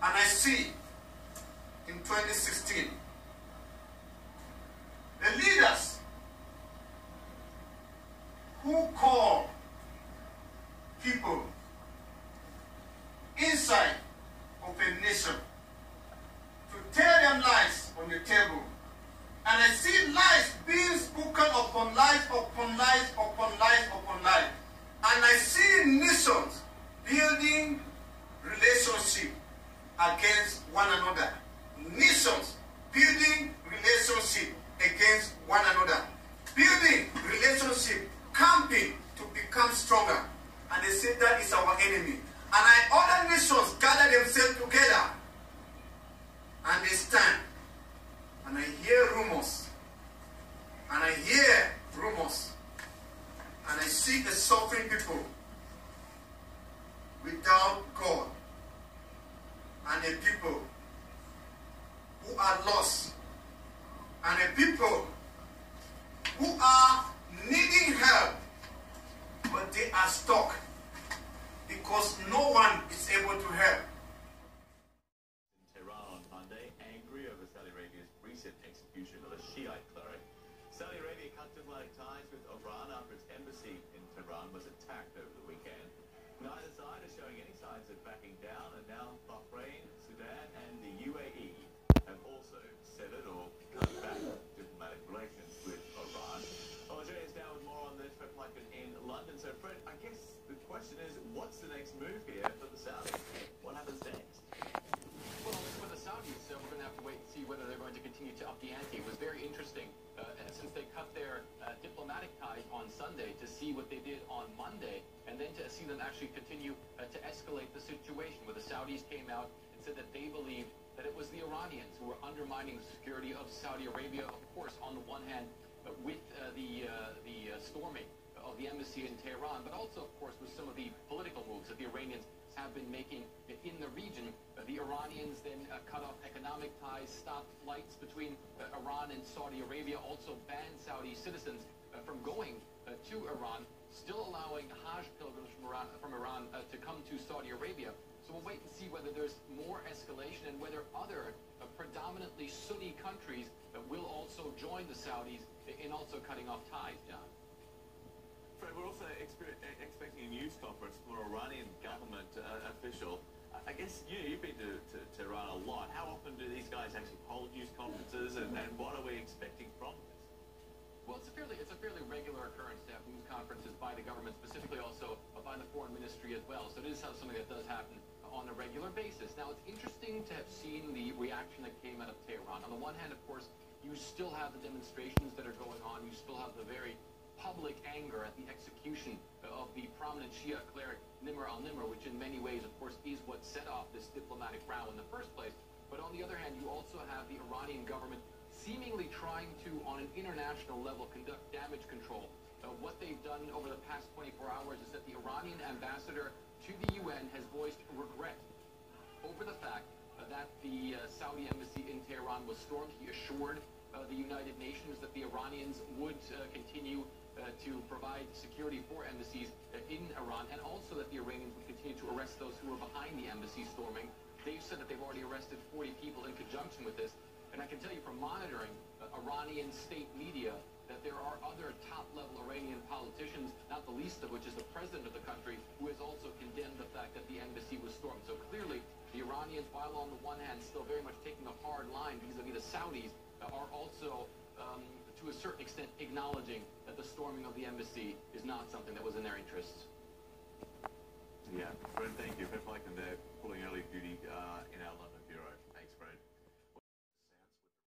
And I see in 2016 the leaders who call people inside of a nation to tell them lies on the table. And I see lies being spoken upon lies, upon lies, upon lies, upon lies. And I see nations building relationship against one another. Nations building relationship against one another. Building relationship, camping to become stronger. And they say that is our enemy. And I other nations gather themselves together and they stand. And I hear rumors. And I hear rumors. And I see the suffering people without God. And a people who are lost. And a people who are needing help. But they are stuck because no one is able to help. in Tehran on Monday, angry over Saudi Arabia's recent execution of a Shiite cleric. Saudi Arabia cut diplomatic ties with Iran after its embassy in Tehran was attacked over the weekend. Neither side is showing any signs of backing down, and now move here for the Saudis? What happens next? Well, for the Saudis, uh, we're going to have to wait and see whether they're going to continue to up the ante. It was very interesting uh, since they cut their uh, diplomatic ties on Sunday to see what they did on Monday, and then to see them actually continue uh, to escalate the situation, where the Saudis came out and said that they believed that it was the Iranians who were undermining the security of Saudi Arabia. Of course, on the one hand, uh, with uh, the uh, the uh, storming of the embassy in Tehran, but also, of course, with some of the political moves that the Iranians have been making in the region. The Iranians then uh, cut off economic ties, stopped flights between uh, Iran and Saudi Arabia, also banned Saudi citizens uh, from going uh, to Iran, still allowing Hajj pilgrims from Iran, from Iran uh, to come to Saudi Arabia. So we'll wait and see whether there's more escalation and whether other uh, predominantly Sunni countries will also join the Saudis in also cutting off ties, John. Fred, we're also expecting a news conference from an Iranian government uh, official. I I guess you, you've been to, to, to Iran a lot. How often do these guys actually hold news conferences, and, and what are we expecting from this? Well, it's a fairly it's a fairly regular occurrence to have news conferences by the government, specifically also by the foreign ministry as well. So it is something that does happen on a regular basis. Now, it's interesting to have seen the reaction that came out of Tehran. On the one hand, of course, you still have the demonstrations that are going public anger at the execution of the prominent Shia cleric Nimr al-Nimr, which in many ways, of course, is what set off this diplomatic row in the first place. But on the other hand, you also have the Iranian government seemingly trying to, on an international level, conduct damage control. Uh, what they've done over the past 24 hours is that the Iranian ambassador to the UN has voiced regret over the fact uh, that the uh, Saudi embassy in Tehran was stormed. He assured uh, the United Nations that the Iranians would uh, continue to provide security for embassies uh, in Iran, and also that the Iranians would continue to arrest those who were behind the embassy storming. They've said that they've already arrested 40 people in conjunction with this. And I can tell you from monitoring uh, Iranian state media that there are other top-level Iranian politicians, not the least of which is the president of the country, who has also condemned the fact that the embassy was stormed. So clearly, the Iranians, while on the one hand still very much taking a hard line vis-a-vis the Saudis, uh, are also, um, to a certain extent, acknowledging that the storming of the embassy is not something that was in their interests. Yeah, thank you.